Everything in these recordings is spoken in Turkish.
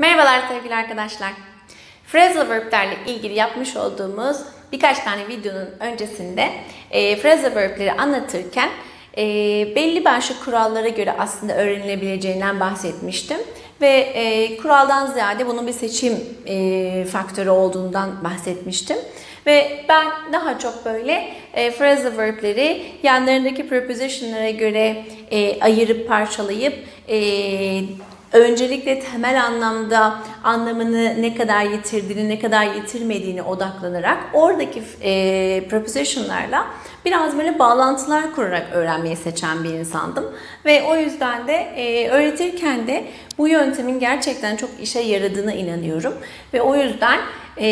Merhabalar sevgili arkadaşlar. Phrasal verb'lerle ilgili yapmış olduğumuz birkaç tane videonun öncesinde e, phrasal verb'leri anlatırken e, belli başlı kurallara göre aslında öğrenilebileceğinden bahsetmiştim. Ve e, kuraldan ziyade bunun bir seçim e, faktörü olduğundan bahsetmiştim. Ve ben daha çok böyle e, phrasal verb'leri yanlarındaki preposition'lara göre e, ayırıp parçalayıp e, öncelikle temel anlamda anlamını ne kadar yitirdiğini, ne kadar yitirmediğini odaklanarak oradaki e, prepositionlarla biraz böyle bağlantılar kurarak öğrenmeyi seçen bir insandım. Ve o yüzden de e, öğretirken de bu yöntemin gerçekten çok işe yaradığına inanıyorum. Ve o yüzden e,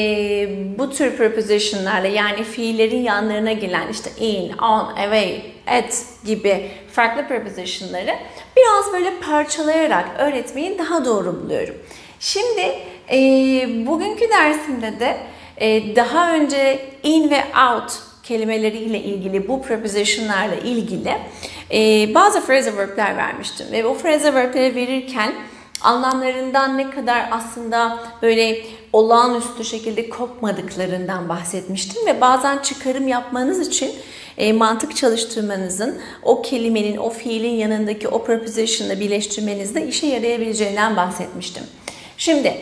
bu tür prepositionlarla yani fiillerin yanlarına gelen işte in, on, away, at gibi farklı prepositionları biraz böyle parçalayarak öğretmeyi daha doğru buluyorum. Şimdi e, bugünkü dersimde de e, daha önce in ve out kelimeleriyle ilgili bu prepositionlarla ilgili e, bazı phrasal verb'ler vermiştim ve bu phrasal verb'leri verirken anlamlarından ne kadar aslında böyle olağanüstü şekilde kopmadıklarından bahsetmiştim ve bazen çıkarım yapmanız için e, mantık çalıştırmanızın o kelimenin, o fiilin yanındaki o preposition'la birleştirmenizde işe yarayabileceğinden bahsetmiştim. Şimdi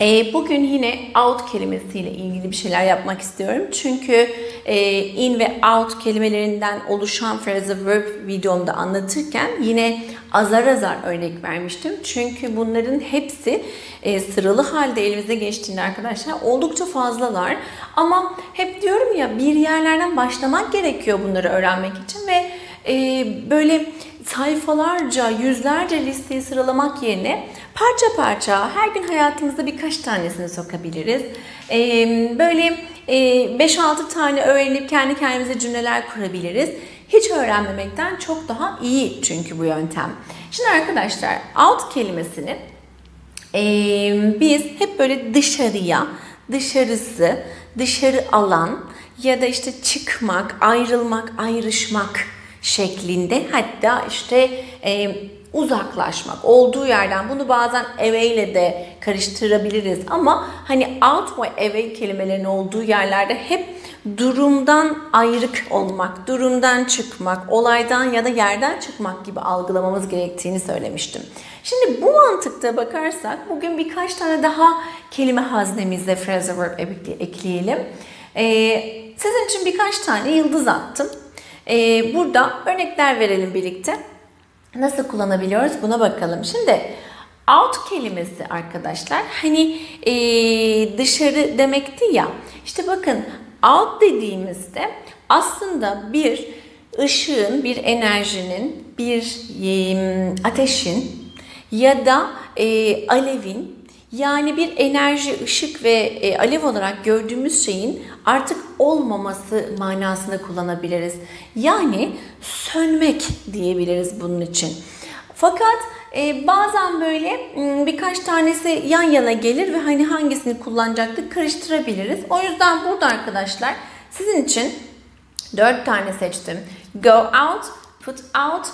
e, bugün yine out kelimesiyle ilgili bir şeyler yapmak istiyorum. Çünkü e, in ve out kelimelerinden oluşan phrasal verb videomda anlatırken yine azar azar örnek vermiştim. Çünkü bunların hepsi e, sıralı halde elimize geçtiğinde arkadaşlar oldukça fazlalar. Ama hep diyorum ya bir yerlerden başlamak gerekiyor bunları öğrenmek için ve e, böyle sayfalarca, yüzlerce listeyi sıralamak yerine parça parça her gün hayatımızda birkaç tanesini sokabiliriz. E, böyle e, 5-6 tane öğrenip kendi kendimize cümleler kurabiliriz. Hiç öğrenmemekten çok daha iyi çünkü bu yöntem. Şimdi arkadaşlar out kelimesini e, biz hep böyle dışarıya, dışarısı, dışarı alan ya da işte çıkmak, ayrılmak, ayrışmak şeklinde hatta işte e, uzaklaşmak olduğu yerden bunu bazen away ile de karıştırabiliriz ama hani out ve away kelimelerin olduğu yerlerde hep durumdan ayrık olmak, durumdan çıkmak, olaydan ya da yerden çıkmak gibi algılamamız gerektiğini söylemiştim. Şimdi bu mantıkta bakarsak bugün birkaç tane daha kelime haznemizde phrasal verb ekleyelim. Ee, sizin için birkaç tane yıldız attım. Ee, burada örnekler verelim birlikte. Nasıl kullanabiliyoruz buna bakalım. Şimdi out kelimesi arkadaşlar hani e, dışarı demekti ya. İşte bakın out dediğimizde aslında bir ışığın, bir enerjinin, bir e, ateşin ya da e, alevin yani bir enerji, ışık ve e, alev olarak gördüğümüz şeyin artık olmaması manasında kullanabiliriz. Yani sönmek diyebiliriz bunun için. Fakat e, bazen böyle birkaç tanesi yan yana gelir ve hani hangisini kullanacaktık karıştırabiliriz. O yüzden burada arkadaşlar sizin için dört tane seçtim. Go out, put out,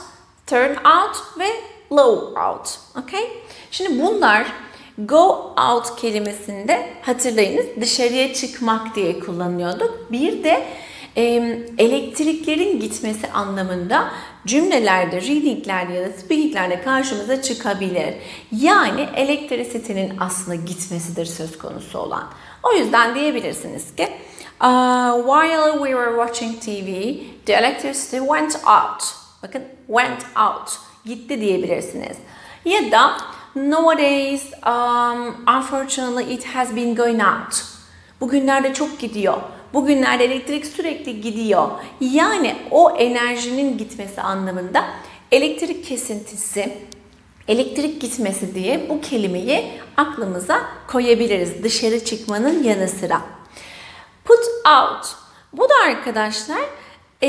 turn out ve blow out. Okay? Şimdi bunlar Go out kelimesinde hatırlayınız dışarıya çıkmak diye kullanıyorduk. Bir de e, elektriklerin gitmesi anlamında cümlelerde, readinglerde ya da speakinglerde karşımıza çıkabilir. Yani elektrikitenin aslında gitmesidir söz konusu olan. O yüzden diyebilirsiniz ki uh, while we were watching TV, the electricity went out. Bakın went out. Gitti diyebilirsiniz. Ya da Nowadays, um, unfortunately it has been going out. Bugünlerde çok gidiyor. Bugünlerde elektrik sürekli gidiyor. Yani o enerjinin gitmesi anlamında elektrik kesintisi, elektrik gitmesi diye bu kelimeyi aklımıza koyabiliriz dışarı çıkmanın yanı sıra. Put out. Bu da arkadaşlar e,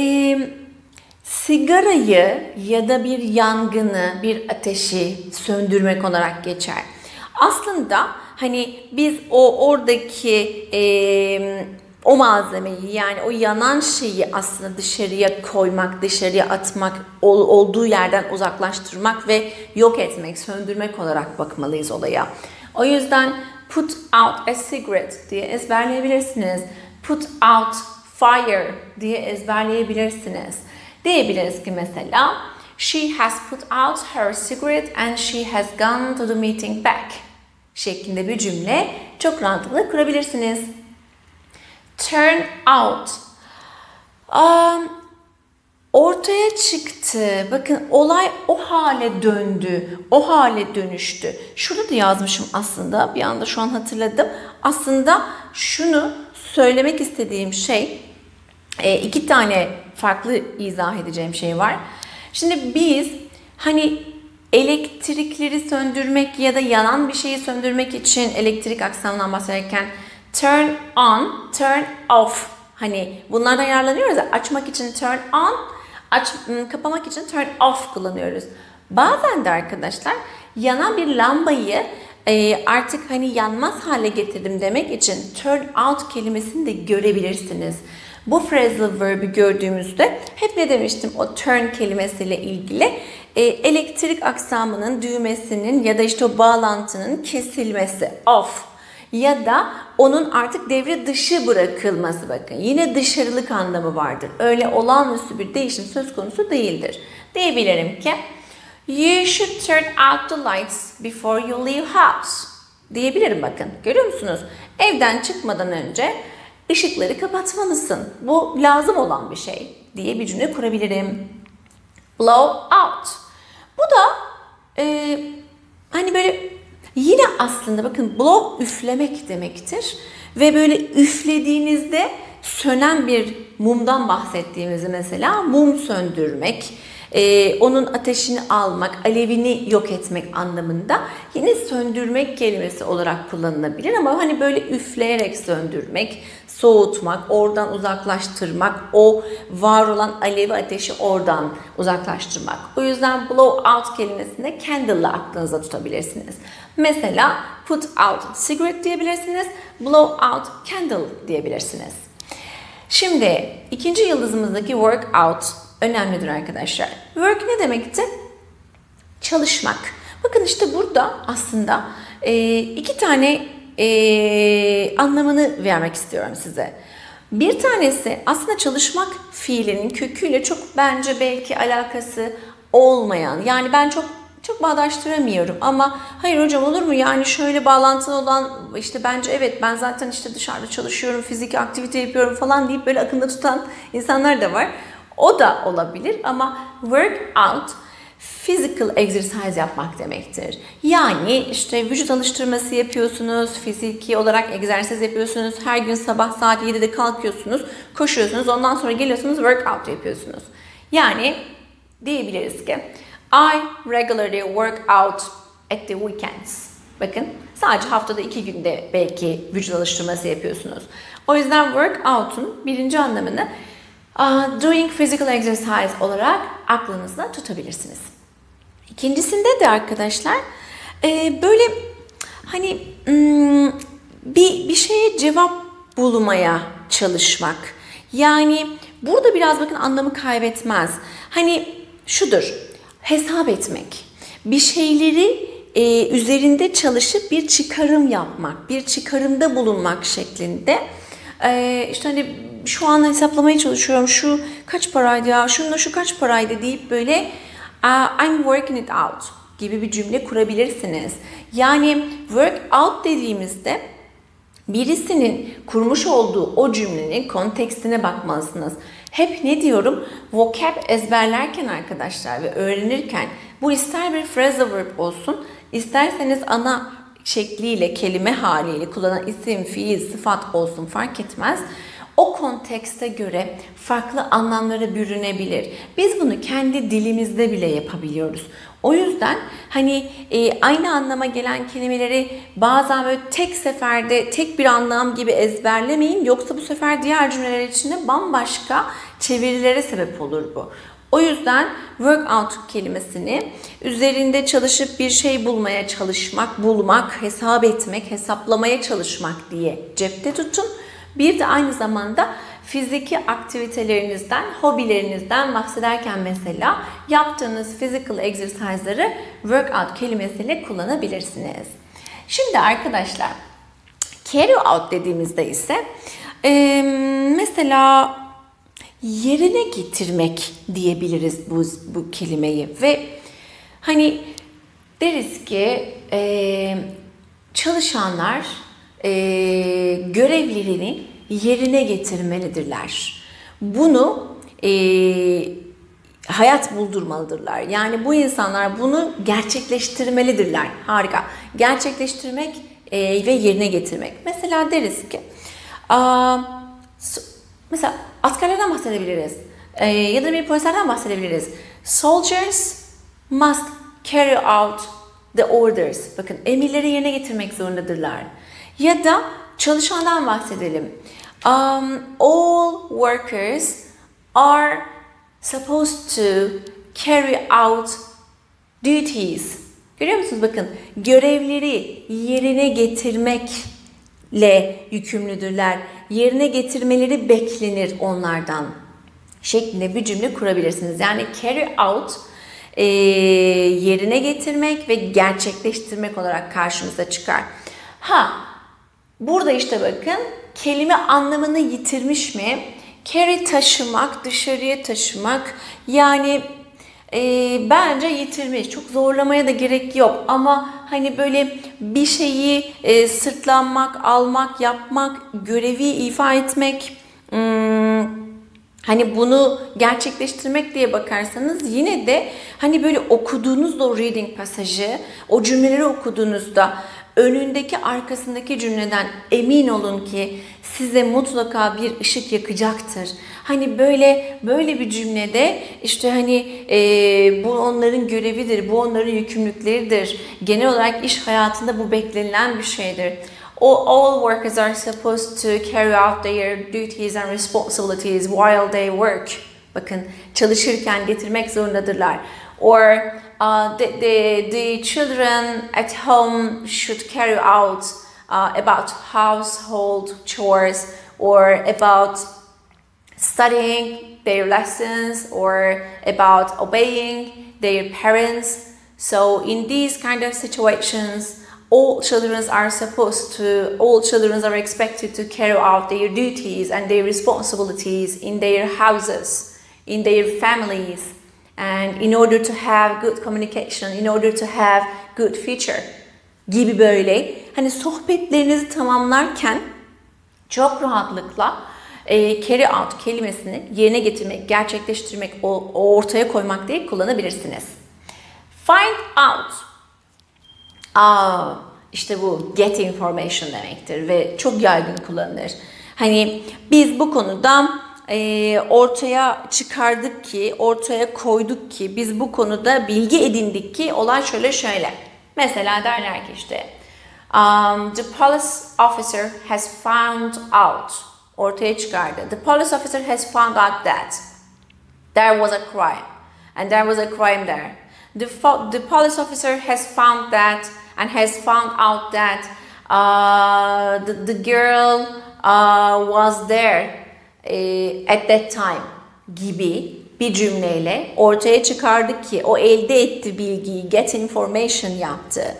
sigarayı ya da bir yangını, bir ateşi söndürmek olarak geçer. Aslında hani biz o oradaki e, o malzemeyi yani o yanan şeyi aslında dışarıya koymak, dışarıya atmak, ol, olduğu yerden uzaklaştırmak ve yok etmek, söndürmek olarak bakmalıyız olaya. O yüzden put out a cigarette diye ezberleyebilirsiniz. Put out fire diye ezberleyebilirsiniz. Diyebiliriz ki mesela She has put out her cigarette and she has gone to the meeting back şeklinde bir cümle çok rahatlıkla kurabilirsiniz. Turn out. Um, ortaya çıktı. Bakın olay o hale döndü. O hale dönüştü. Şurada da yazmışım aslında. Bir anda şu an hatırladım. Aslında şunu söylemek istediğim şey e, iki tane farklı izah edeceğim şey var. Şimdi biz hani elektrikleri söndürmek ya da yanan bir şeyi söndürmek için elektrik aksamından bahsederken turn on, turn off hani bunlardan ayarlanıyoruz ya açmak için turn on, aç, kapamak için turn off kullanıyoruz. Bazen de arkadaşlar yanan bir lambayı e, artık hani yanmaz hale getirdim demek için turn out kelimesini de görebilirsiniz. Bu phrasal verb'i gördüğümüzde hep ne demiştim o turn kelimesiyle ilgili e, elektrik aksamının düğmesinin ya da işte o bağlantının kesilmesi off ya da onun artık devre dışı bırakılması bakın. Yine dışarılık anlamı vardır. Öyle olağanüstü bir değişim söz konusu değildir. Diyebilirim ki You should turn out the lights before you leave house. Diyebilirim bakın. Görüyor musunuz? Evden çıkmadan önce ışıkları kapatmalısın. Bu lazım olan bir şey diye bir cümle kurabilirim. Blow out. Bu da e, hani böyle yine aslında bakın blow üflemek demektir. Ve böyle üflediğinizde sönen bir mumdan bahsettiğimizi mesela mum söndürmek, e, onun ateşini almak, alevini yok etmek anlamında yine söndürmek kelimesi olarak kullanılabilir ama hani böyle üfleyerek söndürmek, soğutmak, oradan uzaklaştırmak, o var olan alevi ateşi oradan uzaklaştırmak. O yüzden blow out kelimesinde candle'la aklınıza tutabilirsiniz. Mesela put out cigarette diyebilirsiniz, blow out candle diyebilirsiniz. Şimdi ikinci yıldızımızdaki work out önemlidir arkadaşlar. Work ne demekti? Çalışmak. Bakın işte burada aslında e, iki tane e, anlamını vermek istiyorum size. Bir tanesi aslında çalışmak fiilinin köküyle çok bence belki alakası olmayan yani ben çok çok bağdaştıramıyorum ama hayır hocam olur mu yani şöyle bağlantılı olan işte bence evet ben zaten işte dışarıda çalışıyorum fizik aktivite yapıyorum falan deyip böyle akında tutan insanlar da var. O da olabilir ama work out physical exercise yapmak demektir. Yani işte vücut alıştırması yapıyorsunuz, fiziki olarak egzersiz yapıyorsunuz. Her gün sabah saat 7'de kalkıyorsunuz, koşuyorsunuz. Ondan sonra geliyorsunuz workout yapıyorsunuz. Yani diyebiliriz ki I regularly work out at the weekends. Bakın sadece haftada iki günde belki vücut alıştırması yapıyorsunuz. O yüzden workout'un birinci anlamını doing physical exercise olarak aklınızda tutabilirsiniz. İkincisinde de arkadaşlar e, böyle hani hmm, bir, bir şeye cevap bulmaya çalışmak. Yani burada biraz bakın anlamı kaybetmez. Hani şudur hesap etmek. Bir şeyleri e, üzerinde çalışıp bir çıkarım yapmak, bir çıkarımda bulunmak şeklinde. E, işte hani şu an hesaplamaya çalışıyorum. Şu kaç paraydı ya? Şununla şu kaç paraydı deyip böyle I'm working it out gibi bir cümle kurabilirsiniz. Yani work out dediğimizde birisinin kurmuş olduğu o cümlenin kontekstine bakmalısınız. Hep ne diyorum? Vocab ezberlerken arkadaşlar ve öğrenirken bu ister bir phrasal verb olsun, isterseniz ana şekliyle, kelime haliyle kullanan isim, fiil, sıfat olsun fark etmez o kontekste göre farklı anlamlara bürünebilir. Biz bunu kendi dilimizde bile yapabiliyoruz. O yüzden hani e, aynı anlama gelen kelimeleri bazen böyle tek seferde tek bir anlam gibi ezberlemeyin. Yoksa bu sefer diğer cümleler içinde bambaşka çevirilere sebep olur bu. O yüzden work out kelimesini üzerinde çalışıp bir şey bulmaya çalışmak, bulmak, hesap etmek, hesaplamaya çalışmak diye cepte tutun. Bir de aynı zamanda fiziki aktivitelerinizden, hobilerinizden bahsederken mesela yaptığınız physical exercise'ları workout kelimesiyle kullanabilirsiniz. Şimdi arkadaşlar carry out dediğimizde ise mesela yerine getirmek diyebiliriz bu, bu kelimeyi ve hani deriz ki çalışanlar e, görevlerini yerine getirmelidirler. Bunu e, hayat buldurmalıdırlar. Yani bu insanlar bunu gerçekleştirmelidirler. Harika. Gerçekleştirmek e, ve yerine getirmek. Mesela deriz ki a, mesela askerlerden bahsedebiliriz. E, ya da bir polislerden bahsedebiliriz. Soldiers must carry out the orders. Bakın emirleri yerine getirmek zorundadırlar. Ya da çalışandan bahsedelim. Um, all workers are supposed to carry out duties. Görüyor musunuz bakın görevleri yerine getirmekle yükümlüdürler. Yerine getirmeleri beklenir onlardan şeklinde bir cümle kurabilirsiniz. Yani carry out e, yerine getirmek ve gerçekleştirmek olarak karşımıza çıkar. Ha burada işte bakın kelime anlamını yitirmiş mi? Carry taşımak, dışarıya taşımak yani e, bence yitirmiş. Çok zorlamaya da gerek yok ama hani böyle bir şeyi e, sırtlanmak, almak, yapmak, görevi ifa etmek... Hmm, Hani bunu gerçekleştirmek diye bakarsanız yine de hani böyle okuduğunuzda o reading pasajı, o cümleleri okuduğunuzda önündeki arkasındaki cümleden emin olun ki size mutlaka bir ışık yakacaktır. Hani böyle böyle bir cümlede işte hani e, bu onların görevidir, bu onların yükümlülükleridir. Genel olarak iş hayatında bu beklenilen bir şeydir. All, all workers are supposed to carry out their duties and responsibilities while they work. Bakın çalışırken getirmek zorundadırlar. Or uh, the, the, the children at home should carry out uh, about household chores or about studying their lessons or about obeying their parents. So in these kind of situations, all children are supposed to, all children are expected to carry out their duties and their responsibilities in their houses, in their families, and in order to have good communication, in order to have good future gibi böyle hani sohbetlerinizi tamamlarken çok rahatlıkla e, carry out kelimesini yerine getirmek, gerçekleştirmek, o, o ortaya koymak diye kullanabilirsiniz. Find out Aa, işte bu get information demektir ve çok yaygın kullanılır. Hani biz bu konuda e, ortaya çıkardık ki, ortaya koyduk ki, biz bu konuda bilgi edindik ki olay şöyle şöyle. Mesela derler ki işte um, the police officer has found out ortaya çıkardı. The police officer has found out that there was a crime and there was a crime there. The, the police officer has found that and has found out that uh, the, the girl uh, was there at that time gibi bir cümleyle ortaya çıkardık ki o elde etti bilgiyi, get information yaptı.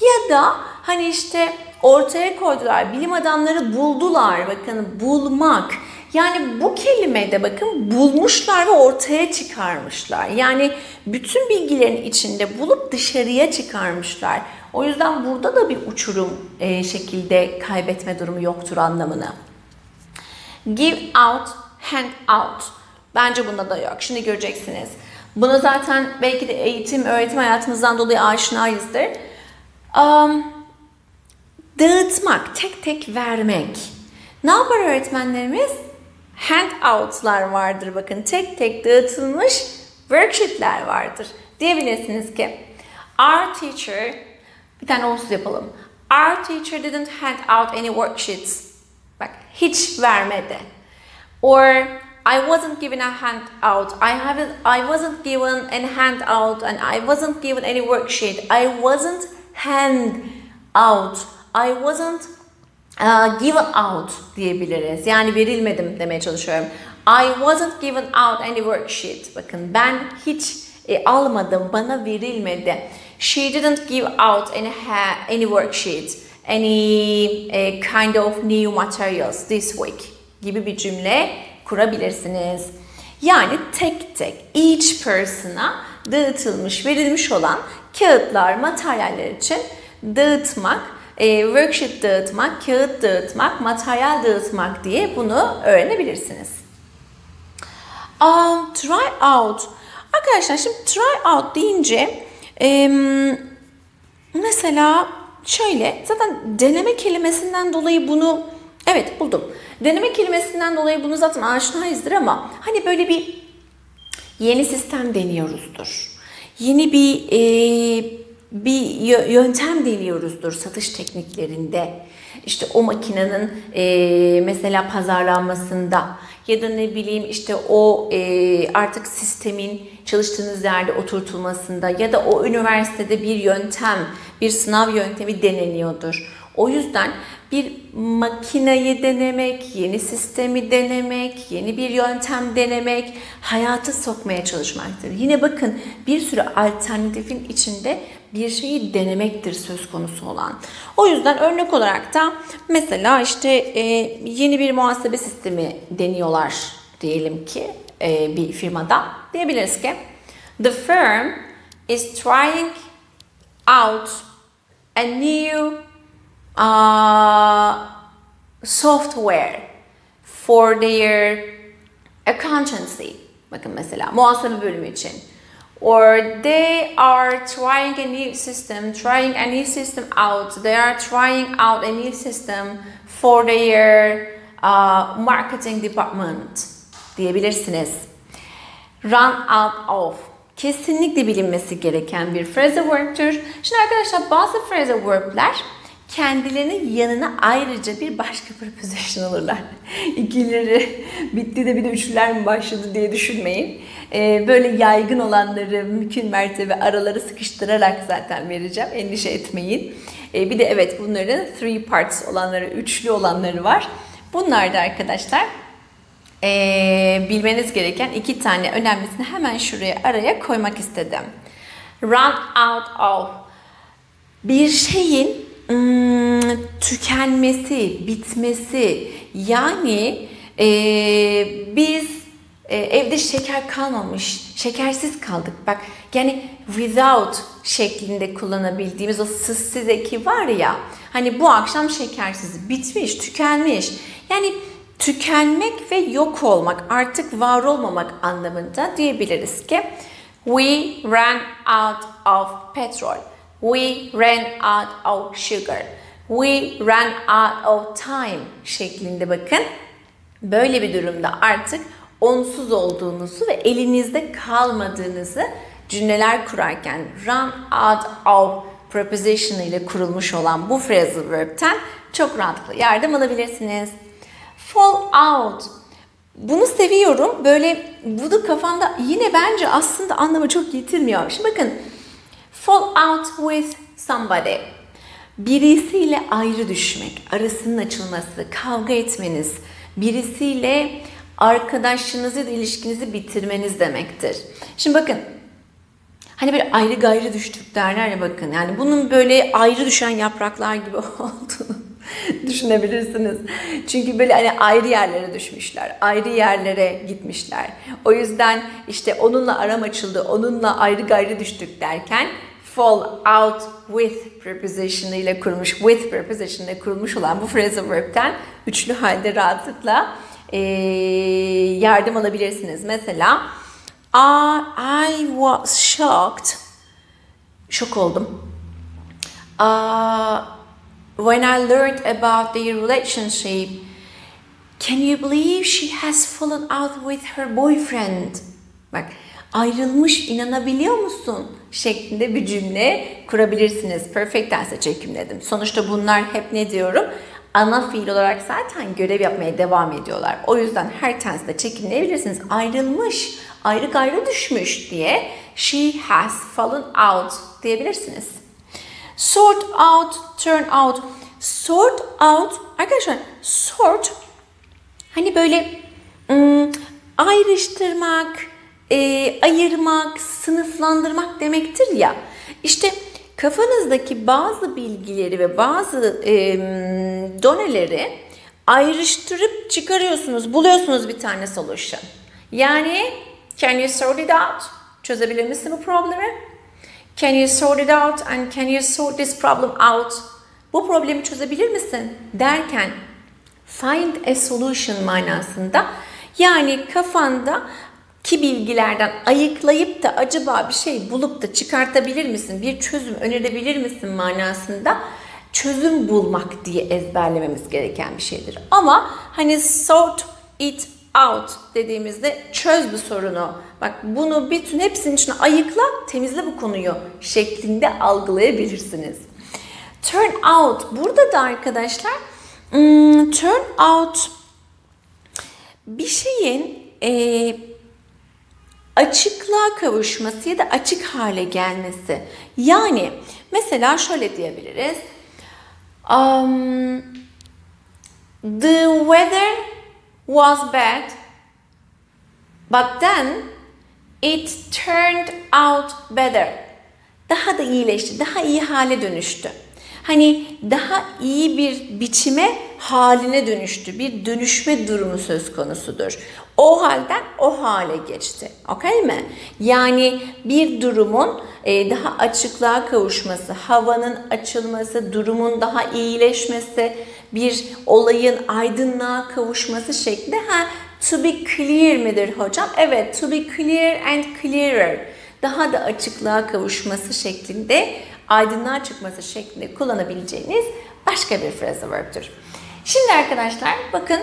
Ya da hani işte ortaya koydular, bilim adamları buldular, bakın bulmak. Yani bu kelimede bakın bulmuşlar ve ortaya çıkarmışlar. Yani bütün bilgilerin içinde bulup dışarıya çıkarmışlar. O yüzden burada da bir uçurum e, şekilde kaybetme durumu yoktur anlamını. Give out, hand out. Bence bunda da yok. Şimdi göreceksiniz. Buna zaten belki de eğitim, öğretim hayatımızdan dolayı aşinayızdır. Um, dağıtmak, tek tek vermek. Ne yapar öğretmenlerimiz? Handout'lar vardır bakın. Tek tek dağıtılmış worksheet'ler vardır. Diyebilirsiniz ki Our teacher bir tane olumsuz yapalım. Our teacher didn't hand out any worksheets. Bak hiç vermedi. Or I wasn't given a handout. I haven't I wasn't given a handout and I wasn't given any worksheet. I wasn't hand out. I wasn't uh, given out diyebiliriz. Yani verilmedim demeye çalışıyorum. I wasn't given out any worksheet. Bakın ben hiç e, almadım, bana verilmedi. She didn't give out any any worksheet, any uh, kind of new materials this week gibi bir cümle kurabilirsiniz. Yani tek tek each person'a dağıtılmış, verilmiş olan kağıtlar, materyaller için dağıtmak, e, worksheet dağıtmak, kağıt dağıtmak, materyal dağıtmak diye bunu öğrenebilirsiniz. Um, try out. Arkadaşlar şimdi try out deyince e, mesela şöyle zaten deneme kelimesinden dolayı bunu evet buldum. Deneme kelimesinden dolayı bunu zaten aşinayızdır ama hani böyle bir yeni sistem deniyoruzdur. Yeni bir e, bir yöntem deniyoruzdur satış tekniklerinde. İşte o makinenin e, mesela pazarlanmasında ya da ne bileyim işte o e, artık sistemin çalıştığınız yerde oturtulmasında ya da o üniversitede bir yöntem, bir sınav yöntemi deneniyordur. O yüzden bir makineyi denemek, yeni sistemi denemek, yeni bir yöntem denemek, hayata sokmaya çalışmaktır. Yine bakın bir sürü alternatifin içinde bir şeyi denemektir söz konusu olan. O yüzden örnek olarak da mesela işte e, yeni bir muhasebe sistemi deniyorlar diyelim ki e, bir firmada. Diyebiliriz ki the firm is trying out a new software for their accountancy. Bakın mesela muhasebe bölümü için. Or they are trying a new system, trying a new system out. They are trying out a new system for their uh, marketing department diyebilirsiniz. Run out of kesinlikle bilinmesi gereken bir phrasal verb'tür. Şimdi arkadaşlar bazı phrasal verb'ler kendilerinin yanına ayrıca bir başka preposition alırlar. İkileri bitti de bir de üçlüler mi başladı diye düşünmeyin. Ee, böyle yaygın olanları mümkün mertebe araları sıkıştırarak zaten vereceğim. Endişe etmeyin. Ee, bir de evet bunların three parts olanları, üçlü olanları var. Bunlar da arkadaşlar ee, bilmeniz gereken iki tane önemlisini hemen şuraya araya koymak istedim. Run out of bir şeyin tükenmesi, bitmesi yani e, biz e, evde şeker kalmamış, şekersiz kaldık. Bak yani without şeklinde kullanabildiğimiz o sızsız eki var ya hani bu akşam şekersiz, bitmiş, tükenmiş. Yani tükenmek ve yok olmak, artık var olmamak anlamında diyebiliriz ki we ran out of petrol. We ran out of sugar. We ran out of time şeklinde bakın. Böyle bir durumda artık onsuz olduğunuzu ve elinizde kalmadığınızı cümleler kurarken run out of preposition ile kurulmuş olan bu phrasal verb'ten çok rahatlıkla yardım alabilirsiniz. Fall out. Bunu seviyorum. Böyle bu da kafamda yine bence aslında anlamı çok getirmiyor. Şimdi bakın Fall out with somebody. Birisiyle ayrı düşmek, arasının açılması, kavga etmeniz, birisiyle arkadaşlığınızı da ilişkinizi bitirmeniz demektir. Şimdi bakın Hani böyle ayrı gayrı düştük derler ya bakın. Yani bunun böyle ayrı düşen yapraklar gibi olduğunu düşünebilirsiniz. Çünkü böyle hani ayrı yerlere düşmüşler. Ayrı yerlere gitmişler. O yüzden işte onunla aram açıldı. Onunla ayrı gayrı düştük derken fall out with preposition ile kurulmuş, with preposition ile kurulmuş olan bu phrasal verb'ten üçlü halde rahatlıkla e, yardım alabilirsiniz. Mesela I was shocked. Şok oldum. Uh, when I learned about their relationship, can you believe she has fallen out with her boyfriend? Bak, ayrılmış inanabiliyor musun? Şeklinde bir cümle kurabilirsiniz. Perfect tense çekimledim. Sonuçta bunlar hep ne diyorum? Ana fiil olarak zaten görev yapmaya devam ediyorlar. O yüzden her tense'de çekimleyebilirsiniz. Ayrılmış, ayrı gayrı düşmüş diye she has fallen out diyebilirsiniz. Sort out, turn out. Sort out, arkadaşlar sort hani böyle ım, ayrıştırmak, e, ayırmak, sınıflandırmak demektir ya. İşte kafanızdaki bazı bilgileri ve bazı e, doneleri ayrıştırıp çıkarıyorsunuz, buluyorsunuz bir tane solution. Yani can you sort it out? Çözebilir misin bu problemi? Can you sort it out and can you sort this problem out? Bu problemi çözebilir misin? Derken find a solution manasında yani kafanda ki bilgilerden ayıklayıp da acaba bir şey bulup da çıkartabilir misin? Bir çözüm önerebilir misin manasında çözüm bulmak diye ezberlememiz gereken bir şeydir. Ama hani sort it out dediğimizde çöz bu sorunu. Bak bunu bütün hepsinin içine ayıkla, temizle bu konuyu şeklinde algılayabilirsiniz. Turn out. Burada da arkadaşlar hmm, turn out bir şeyin e, açıklığa kavuşması ya da açık hale gelmesi. Yani mesela şöyle diyebiliriz. Um, the weather was bad, but then it turned out better. Daha da iyileşti, daha iyi hale dönüştü. Hani daha iyi bir biçime haline dönüştü. Bir dönüşme durumu söz konusudur. O halden o hale geçti. Okey mi? Yani bir durumun e, daha açıklığa kavuşması, havanın açılması, durumun daha iyileşmesi, bir olayın aydınlığa kavuşması şeklinde ha to be clear midir hocam? Evet, to be clear and clearer. Daha da açıklığa kavuşması şeklinde, aydınlığa çıkması şeklinde kullanabileceğiniz başka bir phrasal verb'tür. Şimdi arkadaşlar bakın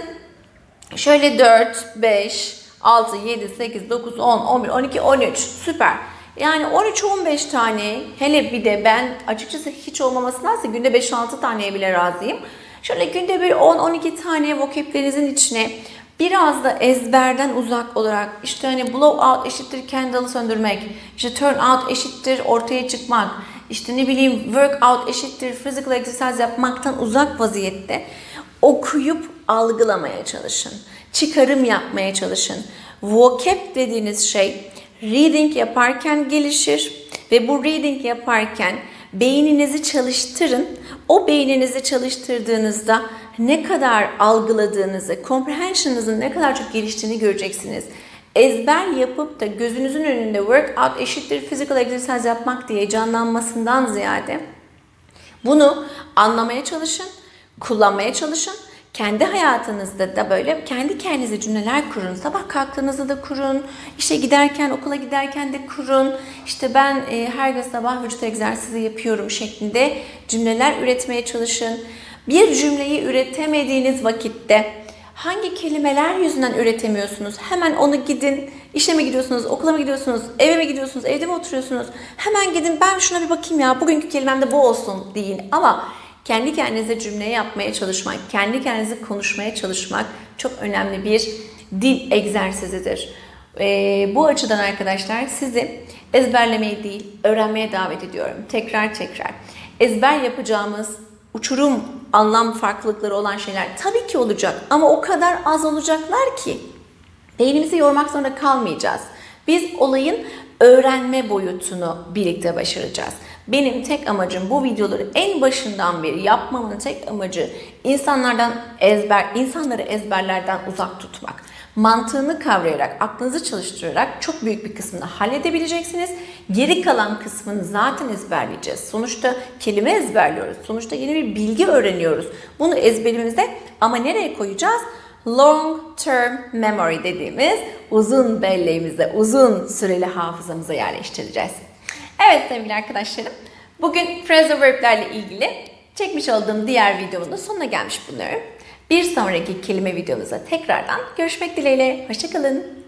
şöyle 4, 5, 6, 7, 8, 9, 10, 11, 12, 13 süper. Yani 13-15 tane hele bir de ben açıkçası hiç olmamasındansa günde 5-6 taneye bile razıyım. Şöyle günde bir 10-12 tane vokablerinizin içine biraz da ezberden uzak olarak işte hani blow out eşittir candle söndürmek, işte turn out eşittir ortaya çıkmak, işte ne bileyim work out eşittir physical exercise yapmaktan uzak vaziyette okuyup algılamaya çalışın. Çıkarım yapmaya çalışın. Vocab dediğiniz şey reading yaparken gelişir ve bu reading yaparken beyninizi çalıştırın. O beyninizi çalıştırdığınızda ne kadar algıladığınızı, comprehension'ınızın ne kadar çok geliştiğini göreceksiniz. Ezber yapıp da gözünüzün önünde workout eşittir physical exercise yapmak diye canlanmasından ziyade bunu anlamaya çalışın, kullanmaya çalışın. Kendi hayatınızda da böyle kendi kendinize cümleler kurun. Sabah kalktığınızda da kurun. İşe giderken, okula giderken de kurun. İşte ben e, her gün sabah vücut egzersizi yapıyorum şeklinde cümleler üretmeye çalışın. Bir cümleyi üretemediğiniz vakitte hangi kelimeler yüzünden üretemiyorsunuz? Hemen onu gidin. İşe mi gidiyorsunuz, okula mı gidiyorsunuz, eve mi gidiyorsunuz, evde mi oturuyorsunuz? Hemen gidin ben şuna bir bakayım ya bugünkü kelimem de bu olsun deyin. Ama kendi kendinize cümle yapmaya çalışmak, kendi kendinize konuşmaya çalışmak çok önemli bir dil egzersizidir. Ee, bu açıdan arkadaşlar sizi ezberlemeyi değil, öğrenmeye davet ediyorum. Tekrar tekrar. Ezber yapacağımız uçurum anlam farklılıkları olan şeyler tabii ki olacak ama o kadar az olacaklar ki beynimizi yormak zorunda kalmayacağız. Biz olayın öğrenme boyutunu birlikte başaracağız. Benim tek amacım bu videoları en başından beri yapmamın tek amacı insanlardan ezber, insanları ezberlerden uzak tutmak. Mantığını kavrayarak, aklınızı çalıştırarak çok büyük bir kısmını halledebileceksiniz. Geri kalan kısmını zaten ezberleyeceğiz. Sonuçta kelime ezberliyoruz. Sonuçta yeni bir bilgi öğreniyoruz. Bunu ezberimizde ama nereye koyacağız? long term memory dediğimiz uzun belleğimize, uzun süreli hafızamıza yerleştireceğiz. Evet sevgili arkadaşlarım, bugün phrasal verb'lerle ilgili çekmiş olduğum diğer videomun da sonuna gelmiş bulunuyorum. Bir sonraki kelime videomuzda tekrardan görüşmek dileğiyle. Hoşçakalın.